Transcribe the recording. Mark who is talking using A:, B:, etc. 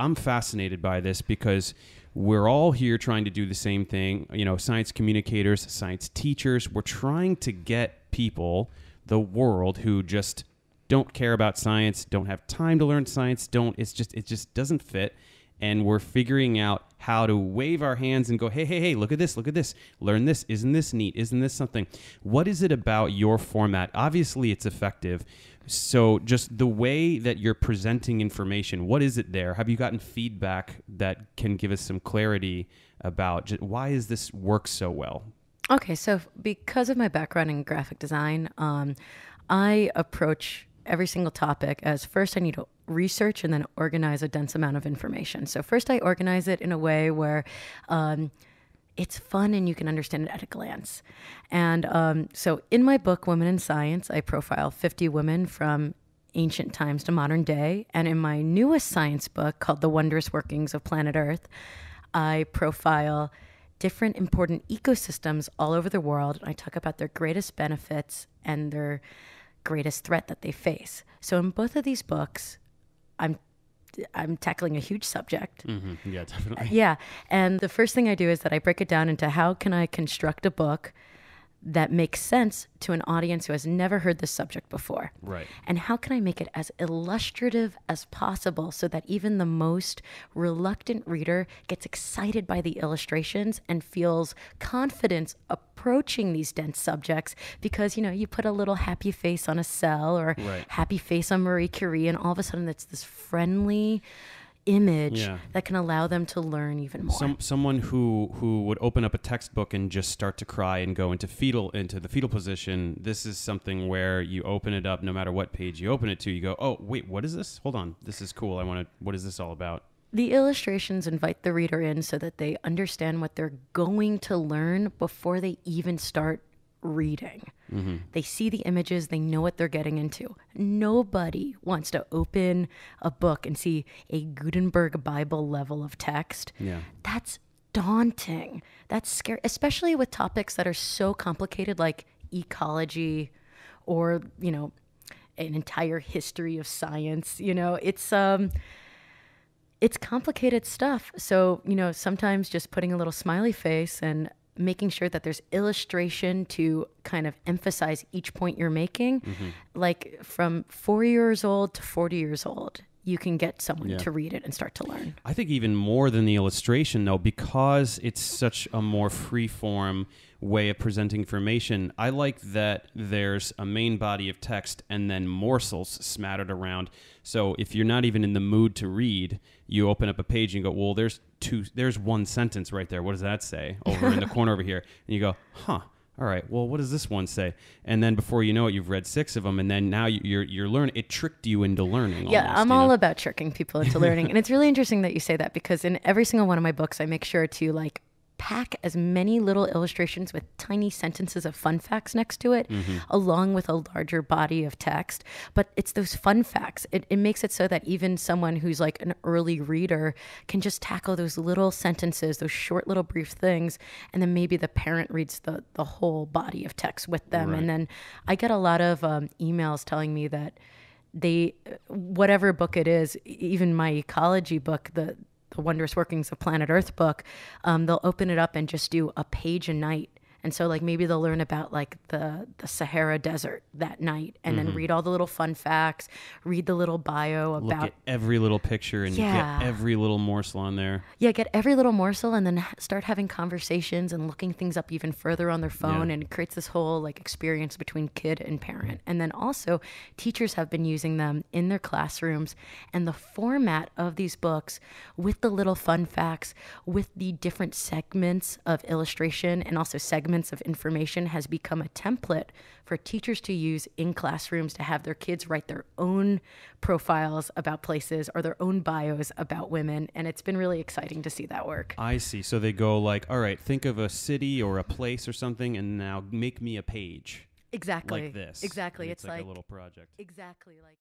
A: I'm fascinated by this because we're all here trying to do the same thing. You know, science communicators, science teachers. We're trying to get people, the world, who just don't care about science, don't have time to learn science, don't. It's just it just doesn't fit and we're figuring out how to wave our hands and go, hey, hey, hey, look at this, look at this, learn this. Isn't this neat? Isn't this something? What is it about your format? Obviously, it's effective. So, just the way that you're presenting information, what is it there? Have you gotten feedback that can give us some clarity about why is this work so well?
B: Okay, so because of my background in graphic design, um, I approach every single topic as first I need to research and then organize a dense amount of information. So first I organize it in a way where um, it's fun and you can understand it at a glance. And um, so in my book, Women in Science, I profile 50 women from ancient times to modern day. And in my newest science book called The Wondrous Workings of Planet Earth, I profile different important ecosystems all over the world. And I talk about their greatest benefits and their greatest threat that they face. So in both of these books, I'm I'm tackling a huge subject.
A: Mm-hmm. Yeah, definitely.
B: Yeah, and the first thing I do is that I break it down into how can I construct a book that makes sense to an audience who has never heard this subject before.
A: Right.
B: And how can I make it as illustrative as possible so that even the most reluctant reader gets excited by the illustrations and feels confidence approaching these dense subjects because, you know, you put a little happy face on a cell or
A: Right.
B: happy face on Marie Curie and all of a sudden it's this friendly image
A: Yeah.
B: that can allow them to learn even more.
A: Some someone who who would open up a textbook and just start to cry and go into fetal into the fetal position. This is something where you open it up, no matter what page you open it to, you go, oh wait, what is this? Hold on, this is cool. I want to. What is this all about?
B: The illustrations invite the reader in so that they understand what they're going to learn before they even start reading. They see the images, they know what they're getting into. Nobody wants to open a book and see a Gutenberg Bible level of text.
A: Yeah.
B: That's daunting. That's scary, especially with topics that are so complicated like ecology or, you know, an entire history of science. You know, it's um it's complicated stuff. So, you know, sometimes just putting a little smiley face and making sure that there's illustration to kind of emphasize each point you're making, mm-hmm. like from four years old to 40 years old, you can get someone
A: Yeah.
B: to read it and start to learn.
A: I think even more than the illustration, though, because it's such a more free form way of presenting information, I like that there's a main body of text and then morsels smattered around. So if you're not even in the mood to read, you open up a page and go, well, there's two, there's one sentence right there. What does that say over in the corner over here? And you go, huh. All right. Well, what does this one say? And then before you know it, you've read six of them, and then now you- you're you're learning. It tricked you into learning.
B: Yeah,
A: almost,
B: I'm all
A: know?
B: about tricking people into learning. and it's really interesting that you say that because in every single one of my books, I make sure to like pack as many little illustrations with tiny sentences of fun facts next to it, along with a larger body of text. But it's those fun facts. It, it makes it so that even someone who's like an early reader can just tackle those little sentences, those short little brief things, and then maybe the parent reads the, the whole body of text with them.
A: Right.
B: And then I get a lot of um, emails telling me that they whatever book it is even my ecology book the the wondrous workings of planet earth book um, they'll open it up and just do a page a night and so like maybe they'll learn about like the the sahara desert that night and then mm-hmm. read all the little fun facts read the little bio
A: Look
B: about
A: at every little picture and
B: Yeah.
A: get every little morsel on there.
B: yeah, get every little morsel and then start having conversations and looking things up even further on their phone.
A: Yeah.
B: And it creates this whole like experience between kid and parent. And then also, teachers have been using them in their classrooms. And the format of these books with the little fun facts, with the different segments of illustration and also segments of information has become a template for teachers to use in classrooms to have their kids write their own profiles about places or their own bios about women. And it's been really exciting to see that work.
A: I see. So they go like, all right, think of a city or a place or something, and now make me a page
B: Exactly.
A: like this.
B: Exactly.
A: And
B: It's,
A: like,
B: like,
A: a little project.
B: exactly like